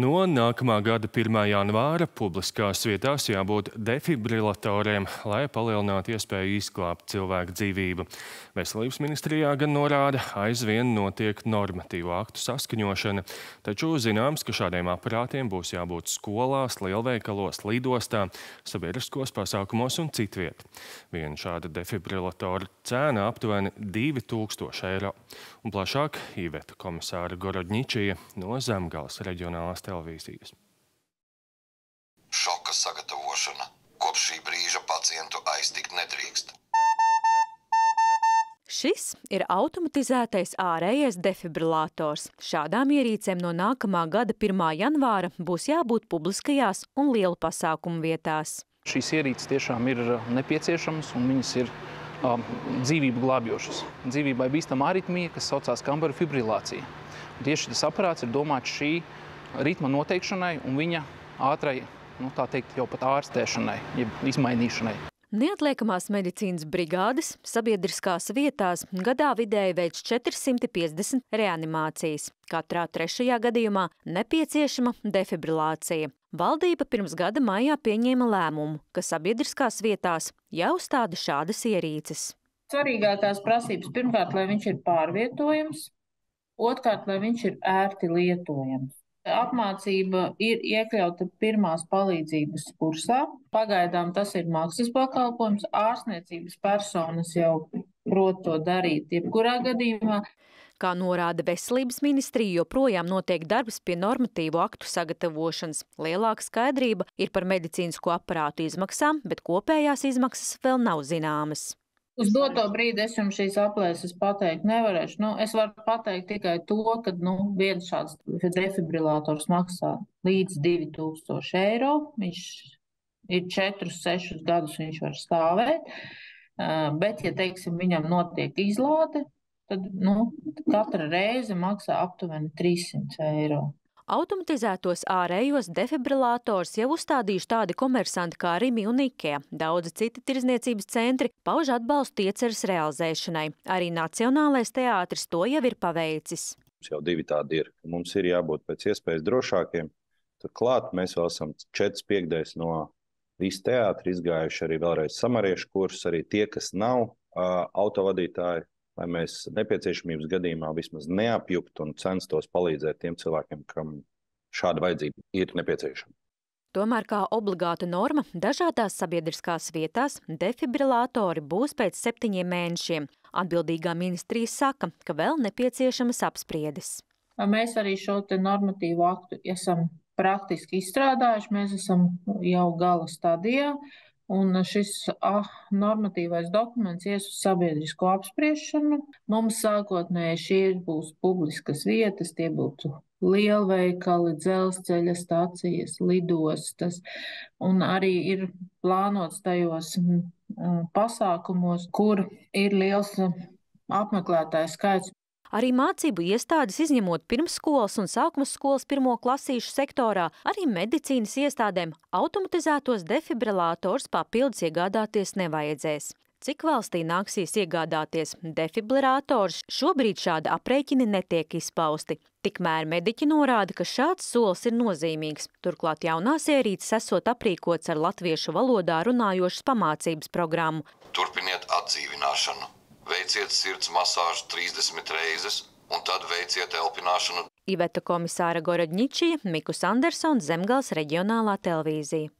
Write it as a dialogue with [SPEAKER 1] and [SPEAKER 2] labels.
[SPEAKER 1] No nākamā gada 1. janvāra publiskās vietās jābūt defibrilatoriem, lai palielinātu iespēju izglābt cilvēku dzīvību. Veselības ministrijā gan norāda, aizvien notiek normatīvu aktu saskaņošana, taču zināms, ka šādiem aparātiem būs jābūt skolās, lielveikalos, lidostā, sabiedriskos pasākumos un citviet. Viena šāda defibrilatora cēna aptuveni 2000 eiro. Un plašāk Īveta komisāra Gorodņičija no Zemgales reģionālās televīzijas.
[SPEAKER 2] Šoka sagatavošana. Kopš šī brīža pacientu aiztikt nedrīkst.
[SPEAKER 3] Šis ir automatizētais ārējais defibrillators. Šādām ierīcēm no nākamā gada 1. janvāra būs jābūt publiskajās un lielu pasākumu vietās.
[SPEAKER 4] Šīs ierīces tiešām ir nepieciešamas un viņas ir um, dzīvību glābjošas. Dzīvībai bīstama aritmija, kas saucās kambaru fibrilācija. Un tieši tas aparāts ir domāts šī ritma noteikšanai un viņa ātrai, nu, tā teikt, jau pat ārstēšanai, jeb izmainīšanai.
[SPEAKER 3] Neatliekamās medicīnas brigādes sabiedriskās vietās gadā vidēji veids 450 reanimācijas. Katrā trešajā gadījumā nepieciešama defibrilācija. Valdība pirms gada maijā pieņēma lēmumu, ka sabiedriskās vietās jāuzstāda šādas ierīces.
[SPEAKER 5] Svarīgākās prasības pirmkārt, lai viņš ir pārvietojams, otrkārt, lai viņš ir ērti lietojams. Apmācība ir iekļauta pirmās palīdzības kursā. Pagaidām tas ir maksas pakalpojums. Ārstniecības personas jau prot to darīt jebkurā gadījumā.
[SPEAKER 3] Kā norāda Veselības ministrija, joprojām notiek darbs pie normatīvu aktu sagatavošanas. Lielāka skaidrība ir par medicīnisko aparātu izmaksām, bet kopējās izmaksas vēl nav zināmas.
[SPEAKER 5] Uz doto brīdi es jums šīs aplēses pateikt nevarēšu. Nu, es varu pateikt tikai to, ka nu, viens šāds defibrillators maksā līdz 2000 eiro. Viņš ir 4-6 gadus viņš var stāvēt. Bet, ja teiksim, viņam notiek izlāde, tad nu, katra reize maksā aptuveni 300 eiro.
[SPEAKER 3] Automatizētos ārējos defibrilātors jau uzstādījuši tādi komersanti kā Rimi un Ikea. Daudzi citi tirzniecības centri pauž atbalstu ieceras realizēšanai. Arī Nacionālais teātris to jau ir paveicis.
[SPEAKER 6] Mums jau divi tādi ir. Mums ir jābūt pēc iespējas drošākiem. Turklāt mēs vēl esam četrs piekdēs no visu teātri izgājuši arī vēlreiz samariešu kursus. Arī tie, kas nav uh, autovadītāji, lai mēs nepieciešamības gadījumā vismaz neapjuktu un censtos palīdzēt tiem cilvēkiem, kam šāda vajadzība ir nepieciešama.
[SPEAKER 3] Tomēr kā obligāta norma dažādās sabiedriskās vietās defibrilātori būs pēc septiņiem mēnešiem. Atbildīgā ministrija saka, ka vēl nepieciešamas apspriedes.
[SPEAKER 5] Mēs arī šo normatīvu aktu esam praktiski izstrādājuši. Mēs esam jau gala stadijā. Un šis ah, normatīvais dokuments ies uz sabiedrisko apspriešanu. Mums sākotnēji šie būs publiskas vietas, tie būtu lielveikali, dzelzceļa stācijas, lidostas, un arī ir plānots tajos pasākumos, kur ir liels apmeklētāju skaits.
[SPEAKER 3] Arī mācību iestādes, izņemot pirmsskolas un sākuma skolas pirmo klasīšu sektorā, arī medicīnas iestādēm automatizētos defibrilātors papildus iegādāties nevajadzēs. Cik valstī nāksies iegādāties defibrilātors, šobrīd šādi aprēķini netiek izpausti. Tikmēr mediķi norāda, ka šāds solis ir nozīmīgs. Turklāt jaunās ierīces esot aprīkots ar latviešu valodā runājošas pamācības programmu.
[SPEAKER 2] Turpiniet atdzīvināšanu veiciet sirds masāžu 30 reizes un tad veiciet elpināšanu.
[SPEAKER 3] Iveta komisāra Gorodņičija, Mikus Andersons, Zemgals reģionālā televīzija.